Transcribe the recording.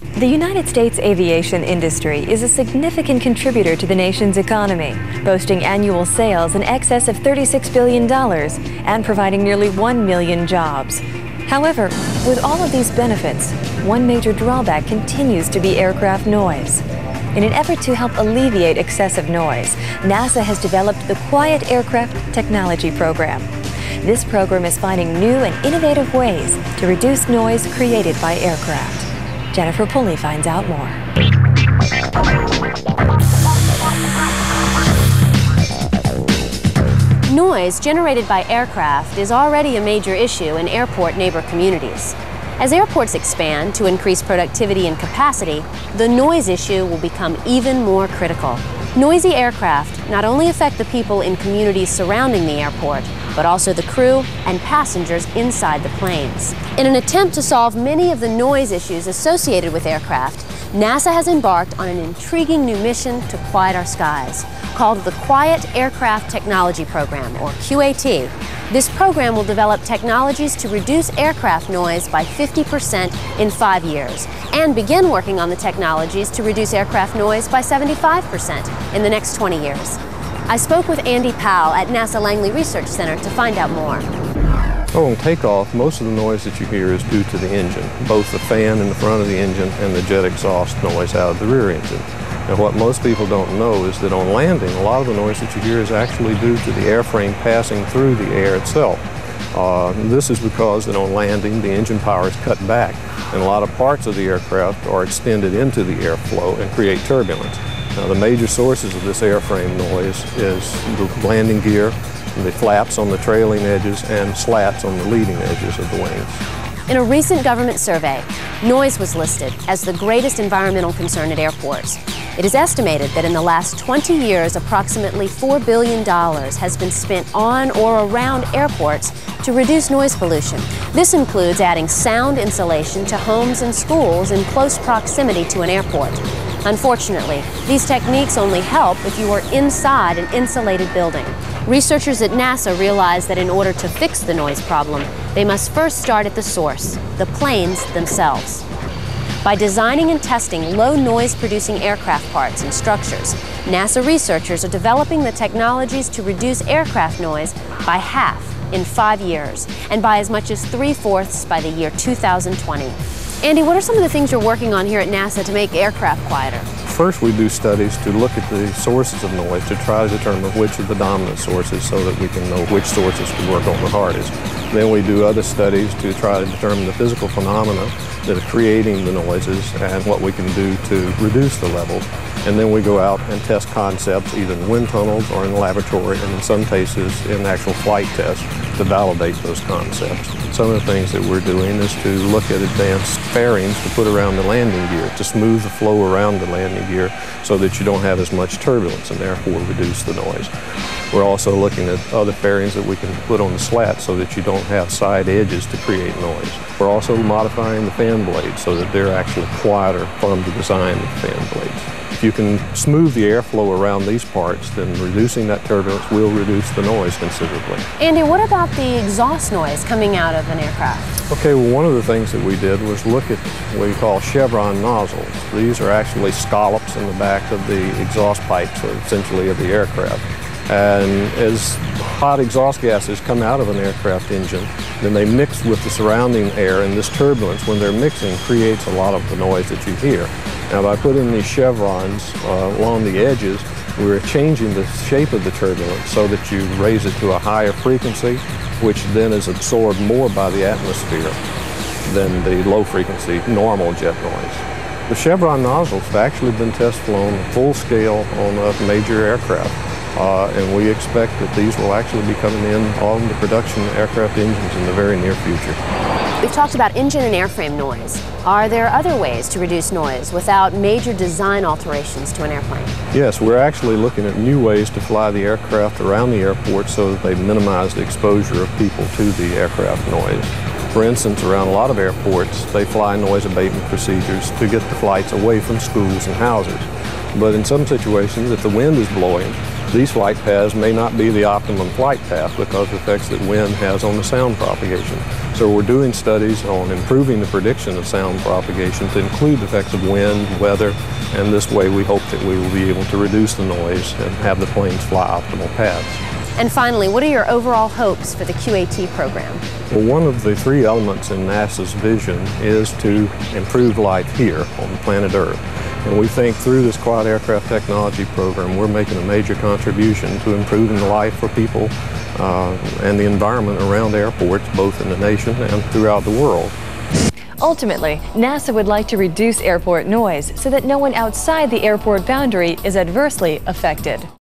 The United States aviation industry is a significant contributor to the nation's economy, boasting annual sales in excess of $36 billion and providing nearly 1 million jobs. However, with all of these benefits, one major drawback continues to be aircraft noise. In an effort to help alleviate excessive noise, NASA has developed the Quiet Aircraft Technology Program. This program is finding new and innovative ways to reduce noise created by aircraft. Jennifer Pulley finds out more. Noise generated by aircraft is already a major issue in airport neighbor communities. As airports expand to increase productivity and capacity, the noise issue will become even more critical. Noisy aircraft not only affect the people in communities surrounding the airport, but also the crew and passengers inside the planes. In an attempt to solve many of the noise issues associated with aircraft, NASA has embarked on an intriguing new mission to quiet our skies, called the Quiet Aircraft Technology Program, or QAT. This program will develop technologies to reduce aircraft noise by 50% in five years and begin working on the technologies to reduce aircraft noise by 75% in the next 20 years. I spoke with Andy Powell at NASA Langley Research Center to find out more. Oh, on takeoff, most of the noise that you hear is due to the engine, both the fan in the front of the engine and the jet exhaust noise out of the rear engine. And what most people don't know is that on landing, a lot of the noise that you hear is actually due to the airframe passing through the air itself. Uh, this is because that on landing, the engine power is cut back, and a lot of parts of the aircraft are extended into the airflow and create turbulence. Now, the major sources of this airframe noise is the landing gear, the flaps on the trailing edges, and slats on the leading edges of the wings. In a recent government survey, noise was listed as the greatest environmental concern at airports. It is estimated that in the last 20 years, approximately $4 billion has been spent on or around airports to reduce noise pollution. This includes adding sound insulation to homes and schools in close proximity to an airport. Unfortunately, these techniques only help if you are inside an insulated building. Researchers at NASA realize that in order to fix the noise problem, they must first start at the source, the planes themselves. By designing and testing low noise producing aircraft parts and structures, NASA researchers are developing the technologies to reduce aircraft noise by half in five years and by as much as three fourths by the year 2020. Andy, what are some of the things you're working on here at NASA to make aircraft quieter? First, we do studies to look at the sources of noise to try to determine which are the dominant sources so that we can know which sources to work on the hardest. Then we do other studies to try to determine the physical phenomena that are creating the noises and what we can do to reduce the levels. And then we go out and test concepts either in wind tunnels or in the laboratory and in some cases in actual flight tests to validate those concepts. Some of the things that we're doing is to look at advanced fairings to put around the landing gear to smooth the flow around the landing gear so that you don't have as much turbulence and therefore reduce the noise. We're also looking at other fairings that we can put on the slat so that you don't have side edges to create noise. We're also modifying the fan blades so that they're actually quieter from the design of the fan blades. If you can smooth the airflow around these parts, then reducing that turbulence will reduce the noise considerably. Andy, what about the exhaust noise coming out of an aircraft? Okay, well, one of the things that we did was look at what we call chevron nozzles. These are actually scallops in the back of the exhaust pipes, essentially, of the aircraft. And as hot exhaust gases come out of an aircraft engine, then they mix with the surrounding air, and this turbulence, when they're mixing, creates a lot of the noise that you hear. Now, by putting these chevrons uh, along the edges, we're changing the shape of the turbulence so that you raise it to a higher frequency, which then is absorbed more by the atmosphere than the low frequency normal jet noise. The chevron nozzles have actually been test flown full scale on a major aircraft. Uh, and we expect that these will actually be coming in on the production aircraft engines in the very near future. We've talked about engine and airframe noise. Are there other ways to reduce noise without major design alterations to an airplane? Yes, we're actually looking at new ways to fly the aircraft around the airport so that they minimize the exposure of people to the aircraft noise. For instance, around a lot of airports, they fly noise abatement procedures to get the flights away from schools and houses. But in some situations, if the wind is blowing, these flight paths may not be the optimum flight path because of the effects that wind has on the sound propagation. So we're doing studies on improving the prediction of sound propagation to include the effects of wind, weather, and this way we hope that we will be able to reduce the noise and have the planes fly optimal paths. And finally, what are your overall hopes for the QAT program? Well, one of the three elements in NASA's vision is to improve life here on the planet Earth. And we think through this Quiet Aircraft Technology Program, we're making a major contribution to improving the life for people uh, and the environment around airports, both in the nation and throughout the world. Ultimately, NASA would like to reduce airport noise so that no one outside the airport boundary is adversely affected.